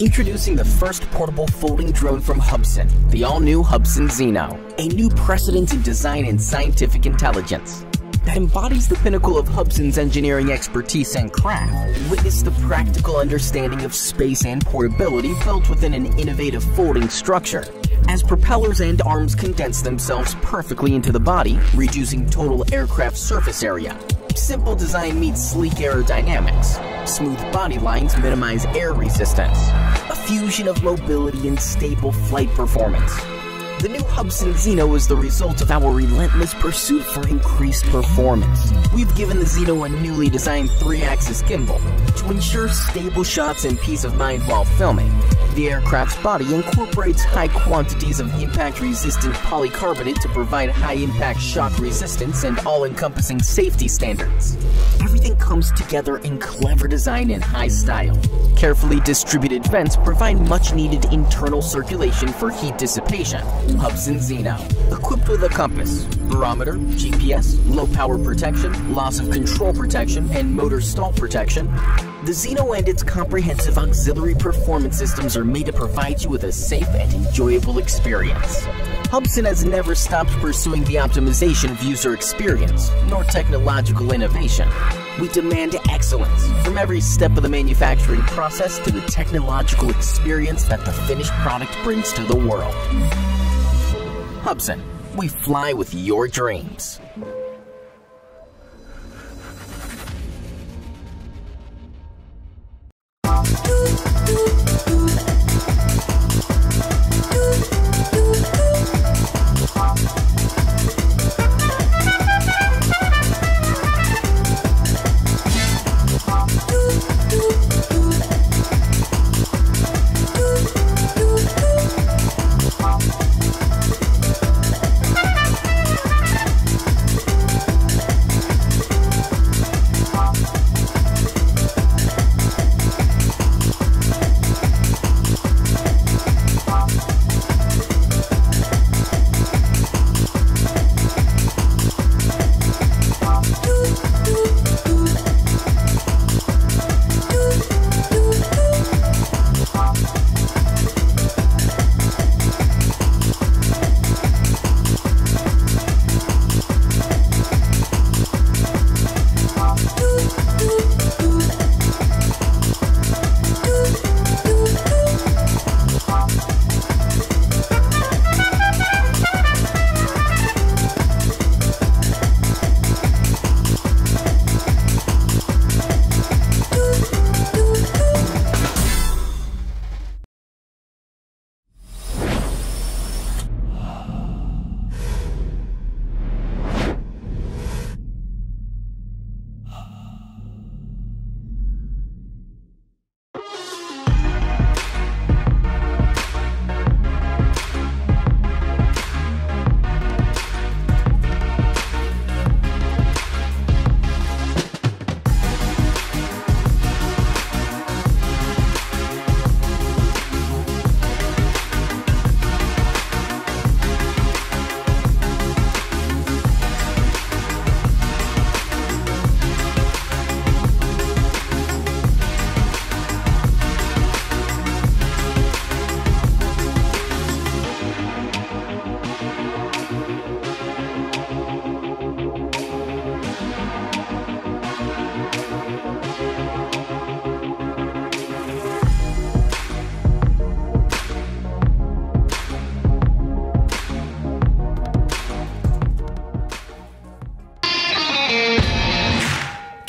Introducing the first portable folding drone from Hubsan, the all-new Hubsan Zino, a new precedent in design and scientific intelligence that embodies the pinnacle of Hubsan's engineering expertise and craft. Witness the practical understanding of space and portability built within an innovative folding structure. As propellers and arms condense themselves perfectly into the body, reducing total aircraft surface area. Simple design meets sleek aerodynamics. Smooth body lines minimize air resistance. A fusion of mobility and stable flight performance. The new Hubsan Zino is the result of our relentless pursuit for increased performance. We've given the Zino a newly designed 3-axis gimbal to ensure stable shots and peace of mind while filming. The aircraft's body incorporates high quantities of impact-resistant polycarbonate to provide high-impact shock resistance and all-encompassing safety standards. Everything comes together in clever design and high style. Carefully distributed vents provide much-needed internal circulation for heat dissipation. Hubsan Zino, equipped with a compass, barometer, GPS, low power protection, loss of control protection, and motor stall protection, the Zino and its comprehensive auxiliary performance systems are made to provide you with a safe and enjoyable experience. Hubsan has never stopped pursuing the optimization of user experience, nor technological innovation. We demand excellence from every step of the manufacturing process to the technological experience that the finished product brings to the world. Hubsan, we fly with your dreams.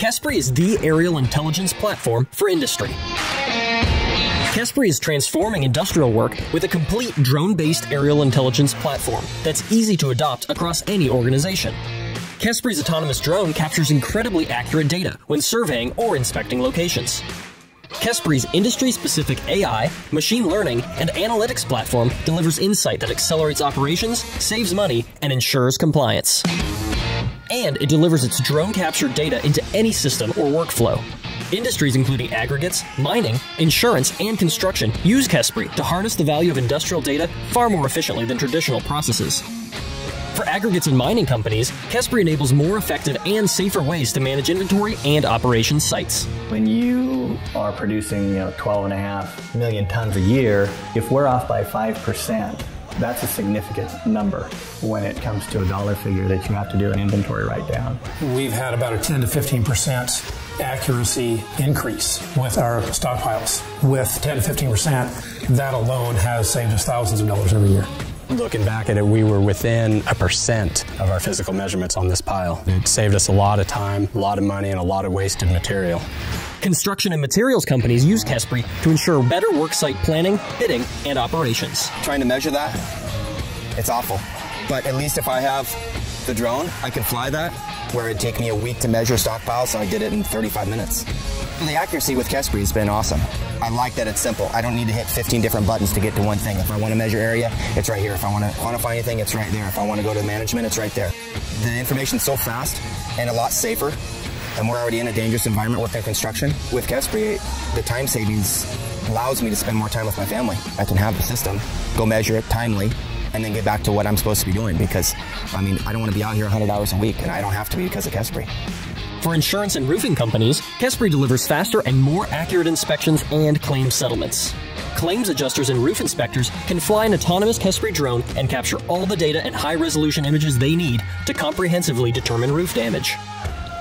Kespry is the aerial intelligence platform for industry. Kespry is transforming industrial work with a complete drone-based aerial intelligence platform that's easy to adopt across any organization. Kespry's autonomous drone captures incredibly accurate data when surveying or inspecting locations. Kespry's industry-specific AI, machine learning, and analytics platform delivers insight that accelerates operations, saves money, and ensures compliance and it delivers its drone captured data into any system or workflow. Industries including aggregates, mining, insurance, and construction use Kespry to harness the value of industrial data far more efficiently than traditional processes. For aggregates and mining companies, Kespry enables more effective and safer ways to manage inventory and operations sites. When you are producing you know, 12.5 million tons a year, if we're off by 5%, that's a significant number when it comes to a dollar figure that you have to do an inventory write down. We've had about a 10 to 15 percent accuracy increase with our stockpiles. With 10 to 15 percent, that alone has saved us thousands of dollars every year. Looking back at it, we were within a percent of our physical measurements on this pile. It saved us a lot of time, a lot of money, and a lot of wasted material. Construction and materials companies use Kespry to ensure better worksite planning, bidding, and operations. Trying to measure that, it's awful. But at least if I have the drone, I can fly that, where it'd take me a week to measure stockpiles, so I did it in 35 minutes. The accuracy with Kespry has been awesome. I like that it's simple. I don't need to hit 15 different buttons to get to one thing. If I want to measure area, it's right here. If I want to quantify anything, it's right there. If I want to go to management, it's right there. The information's so fast and a lot safer and we're already in a dangerous environment within construction. With Kespry, the time savings allows me to spend more time with my family. I can have the system, go measure it timely, and then get back to what I'm supposed to be doing because, I mean, I don't want to be out here 100 hours a week, and I don't have to be because of Kespry. For insurance and roofing companies, Kespry delivers faster and more accurate inspections and claim settlements. Claims adjusters and roof inspectors can fly an autonomous Kespry drone and capture all the data and high resolution images they need to comprehensively determine roof damage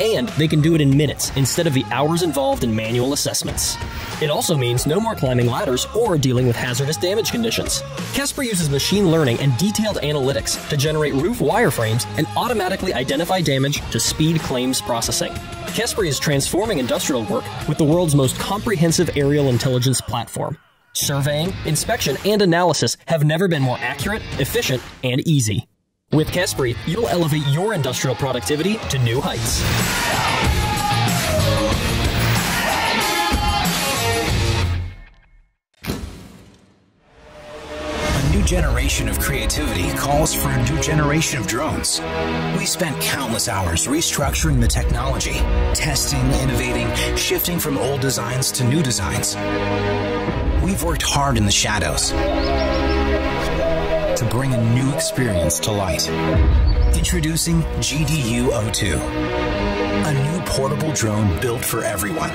and they can do it in minutes instead of the hours involved in manual assessments. It also means no more climbing ladders or dealing with hazardous damage conditions. Kespry uses machine learning and detailed analytics to generate roof wireframes and automatically identify damage to speed claims processing. Kespry is transforming industrial work with the world's most comprehensive aerial intelligence platform. Surveying, inspection, and analysis have never been more accurate, efficient, and easy. With Kespry, you'll elevate your industrial productivity to new heights. A new generation of creativity calls for a new generation of drones. We spent countless hours restructuring the technology, testing, innovating, shifting from old designs to new designs. We've worked hard in the shadows to bring a new experience to light. Introducing GDU O2, a new portable drone built for everyone.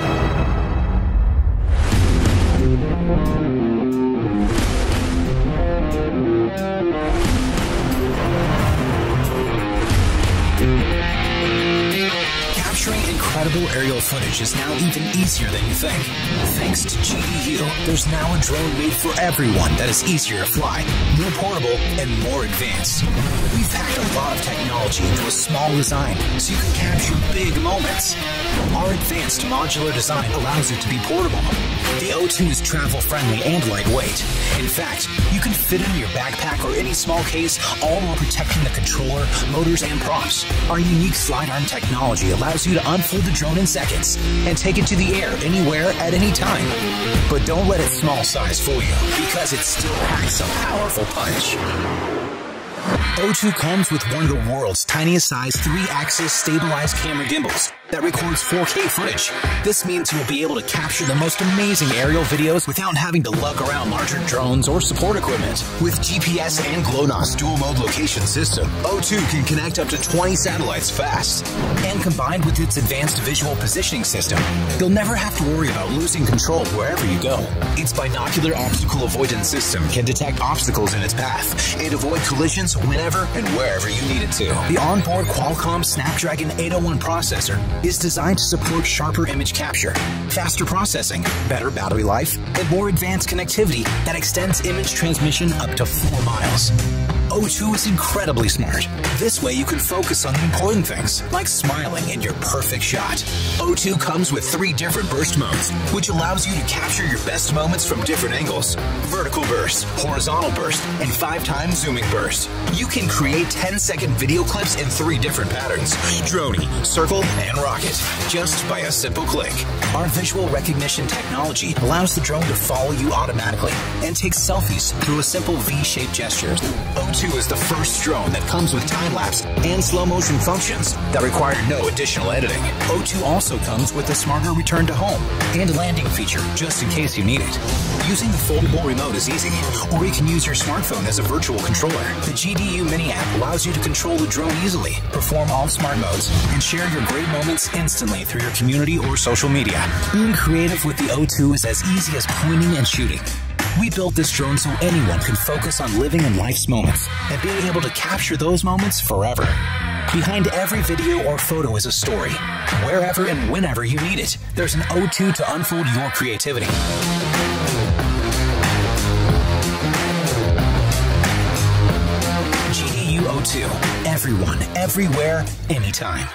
Incredible aerial footage is now even easier than you think. Thanks to GDU, there's now a drone made for everyone that is easier to fly, more portable, and more advanced. We've packed a lot technology into a small design so you can capture big moments. Our advanced modular design allows it to be portable. The O2 is travel friendly and lightweight. In fact, you can fit it in your backpack or any small case, all while protecting the controller, motors, and props. Our unique slide arm technology allows you to unfold the drone in seconds and take it to the air anywhere at any time. But don't let its small size fool you, because it still packs a powerful punch. O2 comes with one of the world's tiniest size 3-axis stabilized camera gimbals that records 4K footage. This means you'll be able to capture the most amazing aerial videos without having to lug around larger drones or support equipment. With GPS and GLONASS dual mode location system, O2 can connect up to 20 satellites fast. And combined with its advanced visual positioning system, you'll never have to worry about losing control wherever you go. Its binocular obstacle avoidance system can detect obstacles in its path and avoid collisions whenever and wherever you need it to. The onboard Qualcomm Snapdragon 801 processor is designed to support sharper image capture, faster processing, better battery life, and more advanced connectivity that extends image transmission up to 4 miles. O2 is incredibly smart. This way you can focus on the important things, like smiling in your perfect shot. O2 comes with three different burst modes, which allows you to capture your best moments from different angles. Vertical burst, horizontal burst, and five times zooming burst. You can create 10 second video clips in three different patterns, droney, circle, and rocket, just by a simple click. Our visual recognition technology allows the drone to follow you automatically and take selfies through a simple V-shaped gesture. O2 O2 is the first drone that comes with time lapse and slow motion functions that require no additional editing. O2 also comes with a smarter return to home and landing feature just in case you need it. Using the foldable remote is easy, or you can use your smartphone as a virtual controller. The GDU Mini app allows you to control the drone easily, perform all smart modes, and share your great moments instantly through your community or social media. Being creative with the O2 is as easy as pointing and shooting. We built this drone so anyone can focus on living in life's moments and being able to capture those moments forever. Behind every video or photo is a story. Wherever and whenever you need it, there's an O2 to unfold your creativity. GDU O2. Everyone, everywhere, anytime.